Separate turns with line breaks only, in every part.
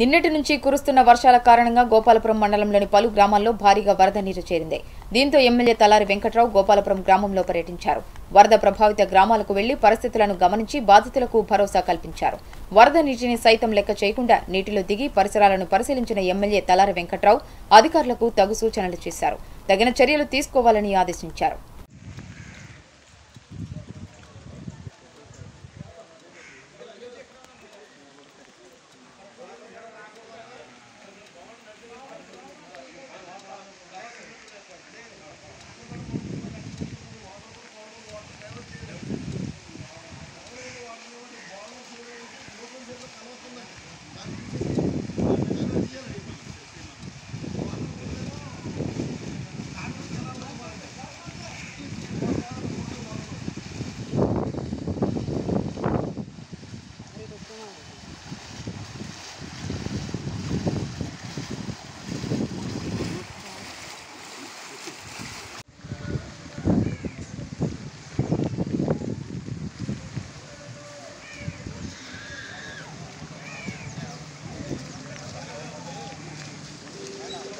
నిన్నటి నుంచి కురుస్తున్న వర్షాల కారణంగా గోపాలపురం మండలంలోని పలు గ్రామాల్లో భారీగా వరద నీరు చేరింది. దీంతో ఎమ్మెల్యే తలారి వెంకట్రావు గోపాలపురం గ్రామంలో పర్యటించారు. వరద ప్రభావిత గ్రామాలకు వెళ్ళి పరిస్థితులను గమనించి బాధితులకు భరోసా కల్పించారు. వరద నీటిని సైతం లెక్క చేయకుండా నీటిలో దిగి పరిసరాలను పరిశీలించిన ఎమ్మెల్యే తలారి వెంకట్రావు అధికారులకు తగు సూచనలు చేశారు. తగిన చర్యలు తీసుకోవాలని ఆదేశించారు.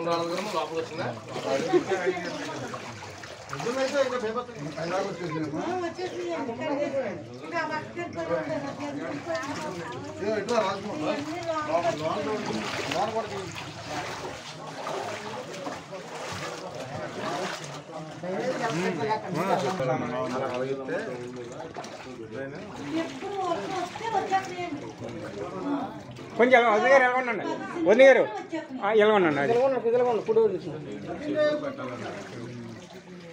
లోపల రాలేదేమో లోపల వచ్చిందా?
ఇట్లా రాజమౌళి కొంచెం వదిన గారు ఎలా ఉండండి వదిన గారు ఆ, ఎలా ఉండండి అది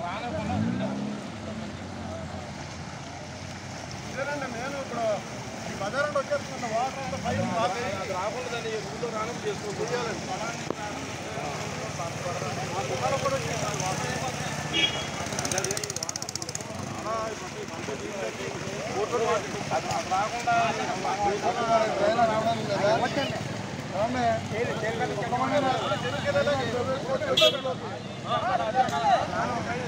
డైలీ డౌన్ చెప్తే అప్పుడు
మొన్న దించామండి మనం. వర్షాకాలం రాగానే ఒకసారి
చూద్దాం దాన్ని డ్రైన్ కింద మాట్లాడితే ఏం చేయాలి చూసి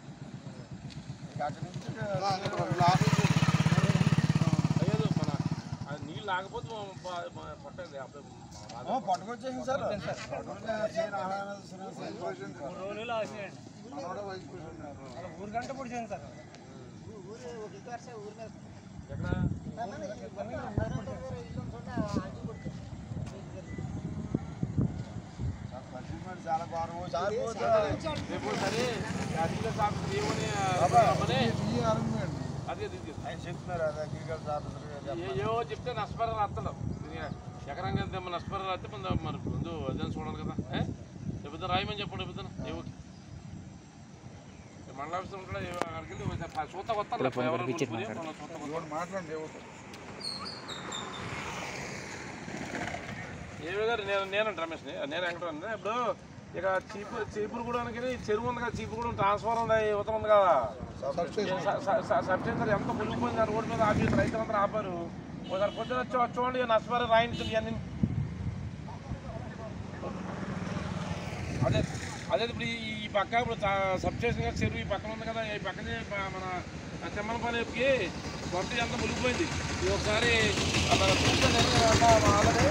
లేకపోతే పట్టండి
పట్టుకొచ్చేసింది సార్
మూడు గంట
పొడిచింది
సార్ చాలా
గౌరవం సరే ఆఫీసర్ ఏమని అదే
ఆయన చెప్తున్నారు అది అగ్రికల్చర్ ఆఫీసర్
ఏవో చెప్తే నష్టపరాలు వస్తాడు ఎకరంగా ఎంత నష్టపరాలు అత్తే మన మరి ముందు అదే చూడాలి కదా ఏ? రాయమని చెప్పండి చెబుతాను ఏవో మండల ఆఫీసర్ ఉంటాడు అక్కడికి చూస్తా వస్తాను ఎవరు
మాట్లాడండి ఏవో
ఏవి గారు నేను నేనంట రమేష్ నేను వెంకటరావు ఇప్పుడు ఇక చీపు చీపురు కూడా చెరువు ఉంది కదా చీపురు కూడా ట్రాన్స్ఫర్ ఉంది యువత ఉంది కదా. సబ్స్టేషన్ ఎంత మునిగిపోయింది ఆ రోడ్డు మీద ఆపి రైతులందరూ ఆపారు. ఒకసారి పొద్దున వచ్చి చూడండి నష్టపరి రాయించండి ఇవన్నీ. అదే అదే ఇప్పుడు ఈ ఈ పక్క ఇప్పుడు సబ్స్టేషన్ గారి చెరువు ఈ పక్కన ఉంది కదా ఈ పక్కనే మన చెమ్మలపల్లికి కొత్త ఎంత మునిగిపోయింది. ఇది ఒకసారి మన ఆల్రెడీ